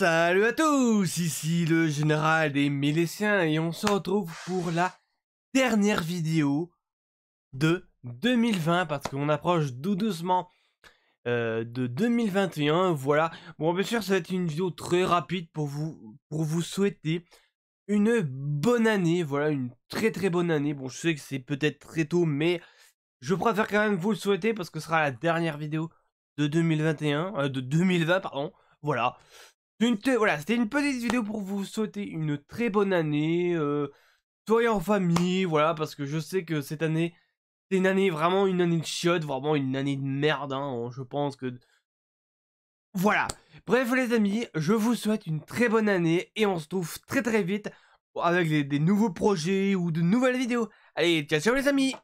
Salut à tous, ici le général des Milésiens et on se retrouve pour la dernière vidéo de 2020 parce qu'on approche doucement euh, de 2021, voilà. Bon bien sûr ça va être une vidéo très rapide pour vous, pour vous souhaiter une bonne année, voilà, une très très bonne année. Bon je sais que c'est peut-être très tôt mais je préfère quand même vous le souhaiter parce que ce sera la dernière vidéo de 2021, euh, de 2020 pardon, voilà. Voilà, c'était une petite vidéo pour vous souhaiter une très bonne année. Euh, soyez en famille, voilà, parce que je sais que cette année, c'est une année vraiment une année de chiotte, vraiment une année de merde, hein, je pense que... Voilà. Bref les amis, je vous souhaite une très bonne année et on se trouve très très vite avec des, des nouveaux projets ou de nouvelles vidéos. Allez, ciao ciao les amis